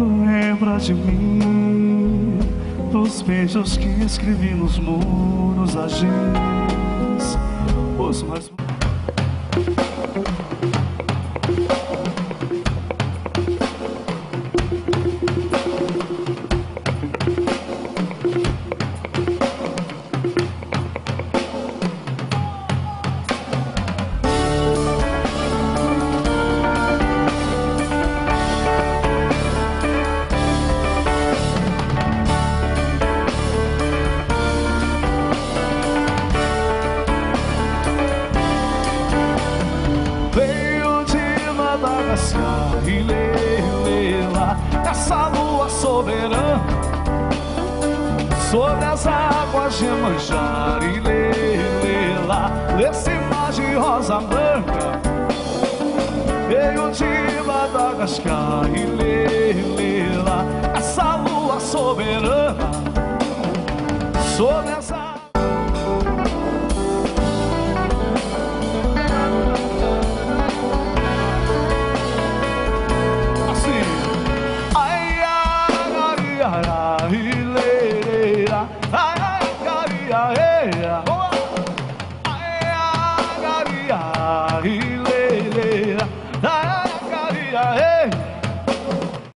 Lembra de mim, dos beijos que escrevi nos muros a giz, os mais E lê, lá Essa lua soberana Sobre as águas de manjar e lá Nesse mar de rosa branca Veio de Madagascar e lá Essa lua soberana Sobre as Hey.